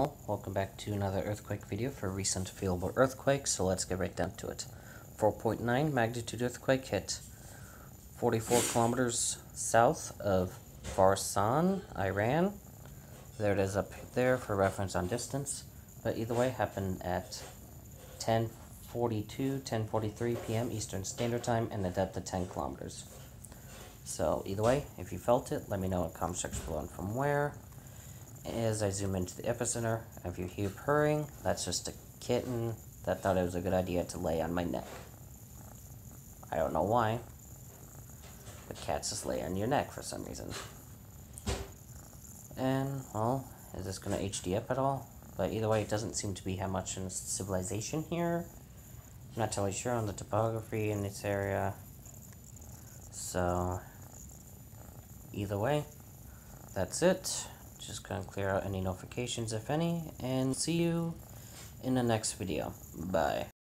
Well, welcome back to another earthquake video for recent feelable earthquakes, so let's get right down to it. 4.9 magnitude earthquake hit 44 kilometers south of Farsan, Iran. There it is up there for reference on distance, but either way happened at 10:42, 10:43 p.m. Eastern Standard Time and a depth of 10 kilometers. So either way, if you felt it, let me know in comment section below and from where. As I zoom into the epicenter, if you hear purring, that's just a kitten that thought it was a good idea to lay on my neck. I don't know why, but cats just lay on your neck for some reason. And, well, is this going to HD up at all? But either way, it doesn't seem to be how much in civilization here. I'm not totally sure on the topography in this area. So, either way, that's it. Just gonna clear out any notifications, if any, and see you in the next video. Bye.